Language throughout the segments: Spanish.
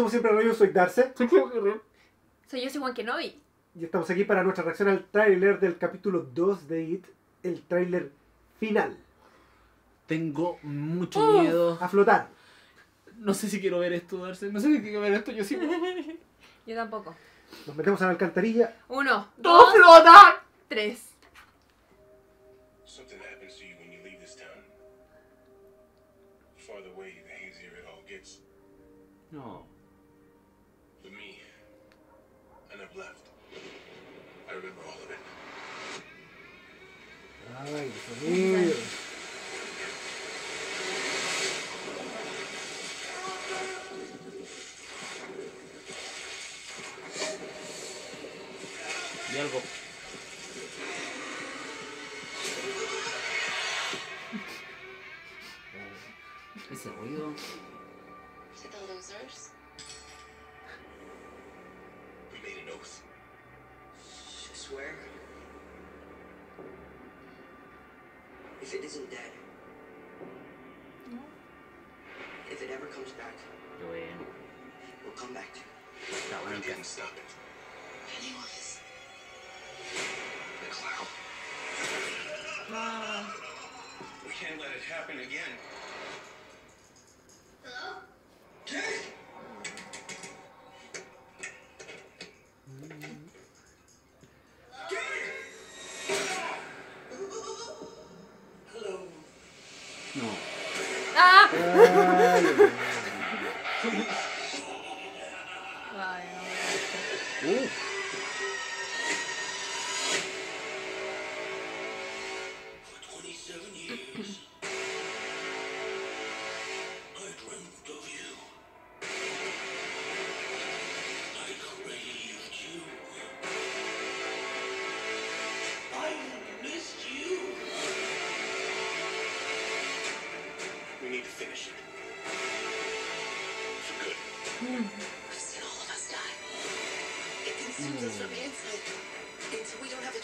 somos siempre Rayo, soy Darce. Soy yo, soy Juan Kenobi. Y estamos aquí para nuestra reacción al tráiler del capítulo 2 de IT, el tráiler final. Tengo mucho miedo. A flotar. No sé si quiero ver esto, Darce. No sé si quiero ver esto, yo sí. yo tampoco. Nos metemos a la alcantarilla. Uno, dos, dos flotar. Tres. Something happens to you when you leave this town. The farther away, the hazier it all gets. No. But me, I never left. I remember all of it. Ay, sonido. Y algo. Ese ruido. If it isn't dead. No. If it ever comes back, Bueno. we'll come back to it. That bueno We el didn't caso. stop it. Pennywise. The clown. Ah. We can't let it happen again.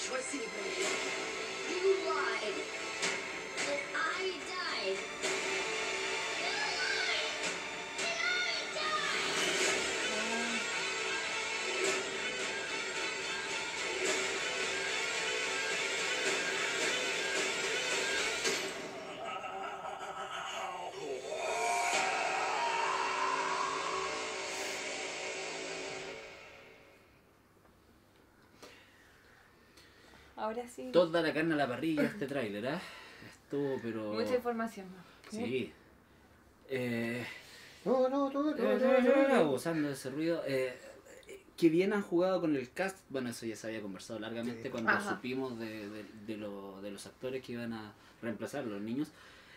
Choice anymore. You lied. Ahora sí. Toda la carne a la parrilla este tráiler, ¿ah? Estuvo, pero... Mucha información. Sí. Eh, No, no, no, no, no, eh, no, no. abusando de ese ruido. Eh, que bien han jugado con el cast. Bueno, eso ya se había conversado largamente Sí. cuando Ajá. supimos de, de, de lo- de los actores que iban a reemplazar a los niños.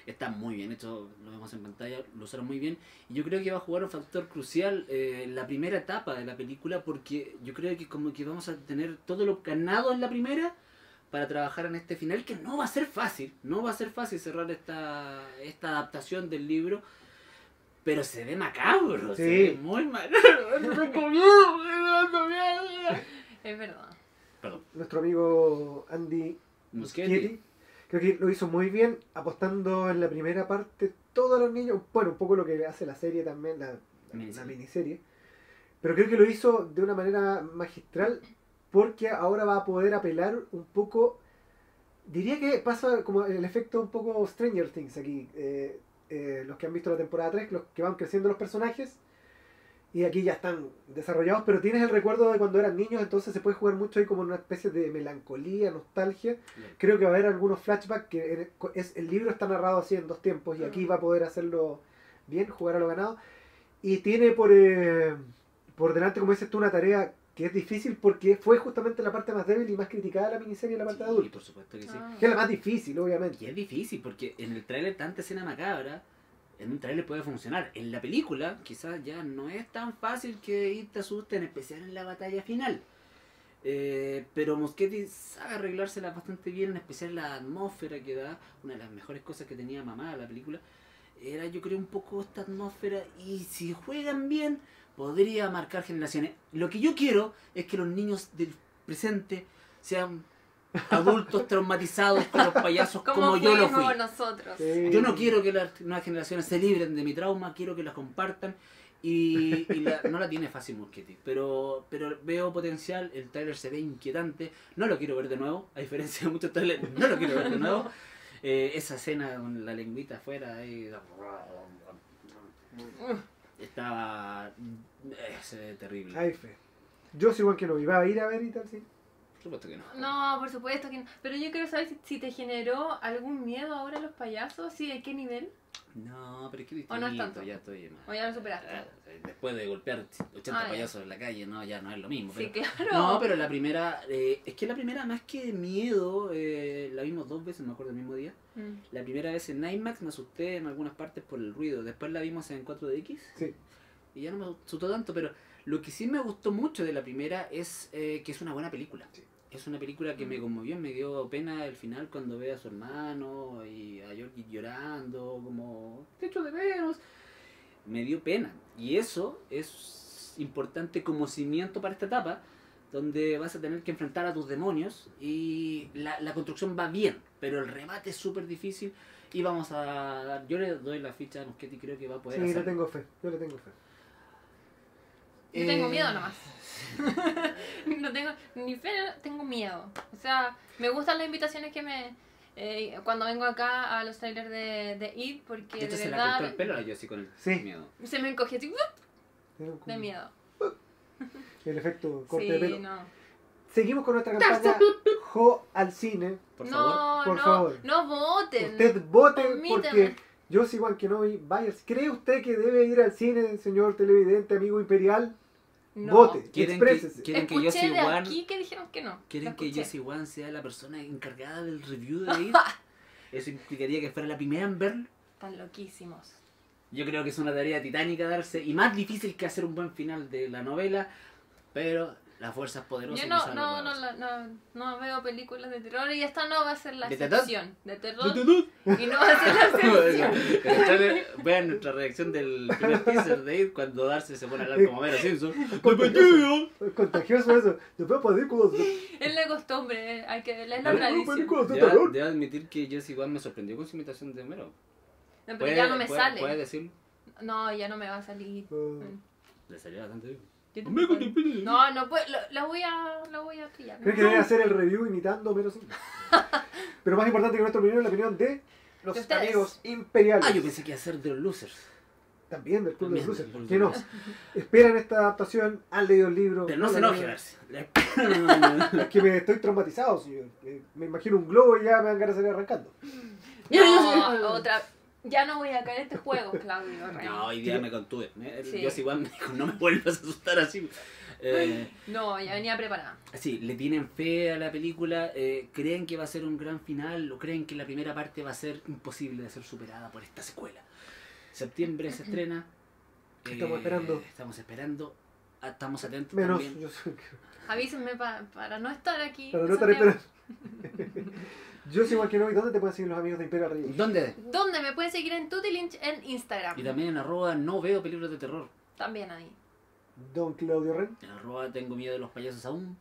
Está muy bien hecho, lo vemos en pantalla, lo usaron muy bien. Y yo creo que va a jugar un factor crucial eh, en la primera etapa de la película porque yo creo que como que vamos a tener todo lo ganado en la primera para trabajar en este final que no va a ser fácil, no va a ser fácil cerrar esta, esta adaptación del libro, pero se ve macabro, se Sí. ve muy macabro. Es verdad. Perdón, Nuestro amigo Andy Muschietti. Muschietti, creo que lo hizo muy bien, apostando en la primera parte todos los niños, bueno, un poco lo que hace la serie también, la, la Miniserie. miniserie, pero creo que lo hizo de una manera magistral porque ahora va a poder apelar un poco, diría que pasa como el efecto un poco Stranger Things aquí, eh, eh, los que han visto la temporada 3, los que van creciendo los personajes. Y aquí ya están desarrollados, pero tienes el recuerdo de cuando eran niños, entonces se puede jugar mucho ahí como una especie de melancolía, nostalgia. Creo que va a haber algunos flashbacks que es, el libro está narrado así en dos tiempos y aquí va a poder hacerlo bien, jugar a lo ganado. Y tiene por, eh, por delante, como dices tú, una tarea que es difícil porque fue justamente la parte más débil y más criticada de la miniserie la parte de Sí, adultos. por supuesto que sí. Ah. Que es la más difícil, obviamente. Y es difícil porque en el tráiler tanta escena macabra, en un tráiler puede funcionar. En la película quizás ya no es tan fácil que te asuste, en especial en la batalla final. Eh, pero Moschetti sabe arreglársela bastante bien, en especial la atmósfera que da. Una de las mejores cosas que tenía mamá la película era yo creo un poco esta atmósfera y si juegan bien podría marcar generaciones. Lo que yo quiero es que los niños del presente sean adultos traumatizados con los payasos como, yo lo fui. nosotros. Sí. Yo no quiero que las nuevas generaciones se libren de mi trauma, quiero que las compartan Y, y la- no la tiene fácil Muschietti, pero, pero veo potencial, el trailer se ve inquietante, no lo quiero ver de nuevo, a diferencia de muchos trailers, no lo quiero ver de nuevo. Eh, esa escena con la lengüita afuera ahí, estaba es, eh, terrible. Hay fe. Yo soy igual que no iba a ir a ver y tal, sí. Por supuesto que no. No, por supuesto que no. Pero yo quiero saber si, si te generó algún miedo ahora los payasos, ¿sí? ¿De qué nivel? No, pero es que ¿O no es distinto, tanto? ya estoy más. ¿O ya lo superaste? Eh, Después de golpear 80 Ah, ya. payasos en la calle, no, ya no es lo mismo. Sí, pero- claro. No, pero la primera, eh, es que la primera más que miedo, eh, la vimos dos veces, me acuerdo el mismo día. Mm. La primera vez en IMAX me asusté en algunas partes por el ruido, después la vimos en 4DX Sí. y ya no me asustó tanto, pero lo que sí me gustó mucho de la primera es eh, que es una buena película. Sí. Es una película que me conmovió, me dio pena el final cuando ve a su hermano y a Yorkie llorando, como, te echo de menos. Me dio pena. Y eso es importante como cimiento para esta etapa, donde vas a tener que enfrentar a tus demonios y la, la construcción va bien, pero el remate es súper difícil y vamos a dar, yo le doy la ficha a Muschetti, creo que va a poder Sí, le hacerlo. tengo fe. Yo le tengo fe. Yo tengo Eh, miedo nomás. no tengo ni fe, tengo miedo. O sea, me gustan las invitaciones que me... eh, cuando vengo acá a los trailers de, de It, porque De hecho, de se la verdad cortó el pelo a Josie con el Sí. miedo. se me encogió así. Tengo de miedo. El efecto corte Sí, de pelo. no. Seguimos con nuestra campaña Jo al cine. Por favor. no, por no, favor. no voten. Usted vote Omíteme. porque yo soy igual que no y vaya. ¿Cree usted que debe ir al cine, señor televidente, amigo imperial? No. Vote, Quieren que, quieren que de Wan, aquí que dijeron que no. quieren que Wan sea la persona encargada del review de ir. Eso implicaría que fuera la primera en verlo. Están loquísimos. Yo creo que es una tarea titánica darse y más difícil que hacer un buen final de la novela, pero las fuerzas poderosas Yo no, no, no, no, no, no veo películas de terror y esta no va a ser la ¿De terror? excepción. De terror. Y no va a ser la excepción. Vean nuestra reacción del primer teaser de ir cuando Darcy se pone a hablar como Mero Simpson. Contagioso, es contagioso eso. Yo veo películas Es la costumbre, eh, hay que es la veo tradición. películas de Debo, terror. debo admitir que Josie Wan me sorprendió con su imitación de Mero. No, pero ya no me puede- sale. ¿Puede decirlo? No, ya no me va a salir. Ah, Le salió bastante bien. No, Amigo, te no, no puedo, lo, lo voy a, lo voy a pillar. Creo que debe hacer el review imitando a Simpson. Pero más importante que nuestra opinión es la opinión de los De ustedes. amigos imperiales. Ah, yo pensé que iba a ser The Losers. También del Club de los Losers. ¿Por de qué no? los Esperan esta adaptación, han leído el libro. Pero no se la enoje. Es que me estoy traumatizado, señor. Eh, Me imagino un globo y ya me dan ganas de salir arrancando. No, otra. Ya no voy a caer en este juego, Claudio. Rey. No, hoy día me contuve. Me- Sí. Josie Wan me dijo, no me vuelvas a asustar así. Eh, No, ya venía preparada. Sí, le tienen fe a la película, eh, creen que va a ser un gran final o creen que la primera parte va a ser imposible de ser superada por esta secuela. Septiembre se estrena. ¿Qué estamos esperando? Estamos esperando. ah, Estamos atentos Menos, también. yo soy. Avísenme pa- para no estar aquí. Para no estar esperando. Yo soy igual que no. ¿Y dónde te pueden seguir los amigos de Imperial Reyes? ¿Dónde? ¿Dónde me pueden seguir en Tutilinch en Instagram? Y también en arroba no veo películas de terror. También ahí. Don Claudio Ren. En arroba tengo miedo de los payasos aún,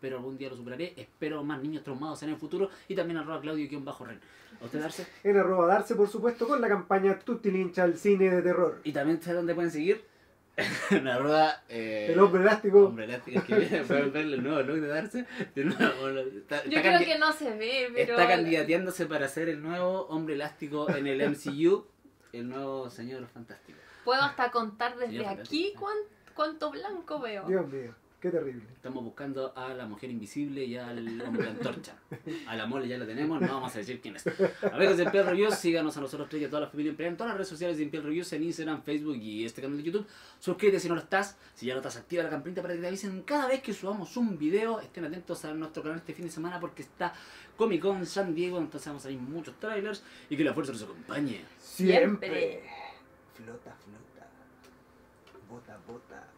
pero algún día lo superaré. Espero más niños traumados en el futuro. Y también arroba claudio-ren. ¿A usted darse? En arroba darse, por supuesto, con la campaña Tutilincha al cine de terror. Y también ¿sabes dónde pueden seguir? en arroba... eh, El hombre elástico. Hombre elástico, es que viene, pueden ver el nuevo look de Darse. De nuevo, está, Yo está creo que no se ve, pero. está candidateándose para ser el nuevo hombre elástico en el MCU, el nuevo señor fantástico. Puedo hasta contar desde Señor aquí fantástico. cuán- cuánto blanco veo. Dios mío, qué terrible. Estamos buscando a la mujer invisible y al hombre antorcha. A la mole ya lo tenemos, no vamos a decir quién es. Amigos de Imperial Reviews, síganos a nosotros tres y a toda la familia Imperial en todas las redes sociales de Imperial Reviews, en Instagram, Facebook y este canal de YouTube. Suscríbete si no lo estás, si ya no estás, activa la campanita para que te avisen cada vez que subamos un video. Estén atentos a nuestro canal este fin de semana porque está Comic Con San Diego, entonces vamos a ver muchos trailers y que la fuerza nos acompañe. Siempre. Siempre. Flota, flota. Bota, bota.